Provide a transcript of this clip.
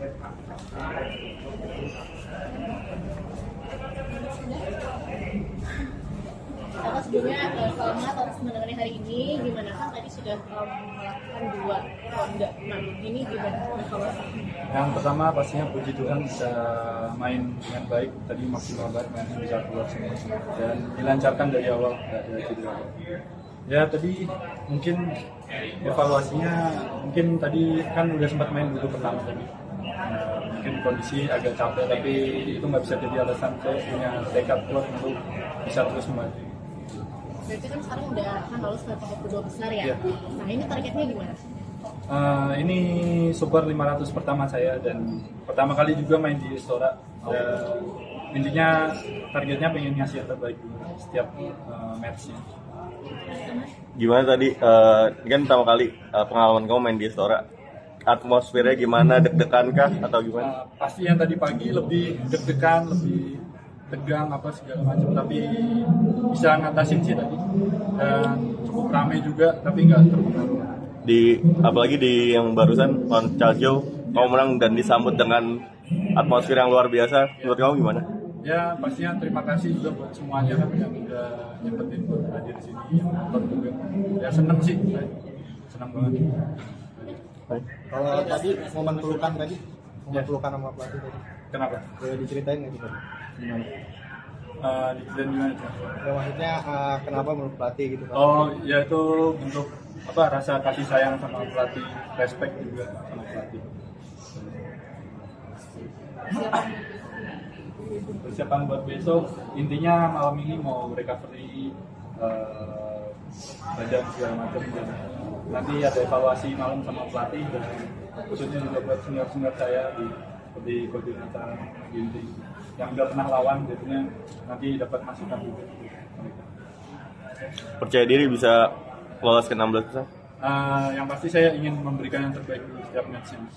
Sebelumnya selamat atas menangani hari ini. Gimana kan tadi sudah um, melakukan dua ronde. Nah, ini gimana? Yang pertama pastinya puji Tuhan bisa main dengan baik, tadi maksimal banget mainnya bisa keluar semua dan dilancarkan dari awal, nggak ada cedera. Ya tadi mungkin evaluasinya mungkin tadi kan udah sempat main dulu pertama tadi. Mungkin kondisi agak capek tapi itu nggak bisa jadi alasan saya punya tekad kuat untuk bisa terus maju. Berarti kan sekarang udah akan lolos ke babak kedua besar ya. Iya. Nah, ini targetnya gimana? Eh, ini super 500 pertama saya dan pertama kali juga main di Istora. Dan intinya targetnya pengen ngasih yang terbaik setiap eh, matchnya. Gimana tadi? ini kan pertama kali eh, pengalaman kamu main di Istora. Atmosfernya gimana? Deg-degan kah atau gimana? Eh, pasti yang tadi pagi lebih deg-degan, lebih tegang apa segala macam, tapi bisa ngatasin sih tadi dan cukup ramai juga, tapi nggak terpengaruh. Di apalagi di yang barusan lawan Calcio, kamu menang dan disambut dengan atmosfer yang luar biasa. Menurut kamu gimana? Ya pastinya terima kasih juga buat semuanya kan yang udah nyempetin buat hadir di sini, yang nonton juga. Ya seneng sih, seneng banget. Kalau tadi momen pelukan tadi, momen Ya. pelukan sama pelatih tadi, Kenapa? boleh diceritain nggak gitu? Gimana? Uh, di dan gimana? Ya, maksudnya eh, kenapa menurut pelatih gitu kan? Oh, ya itu bentuk apa rasa kasih sayang sama pelatih, respect juga sama pelatih. Persiapan buat besok, intinya malam ini mau recovery eh, badan segala macam dan nanti ada evaluasi malam sama pelatih dan khususnya juga buat senior-senior saya di seperti koordinator Ginting yang udah pernah lawan jadinya nanti dapat masukan juga. Percaya diri bisa lolos ke 16 besar? Eh, yang pasti saya ingin memberikan yang terbaik di setiap match ini.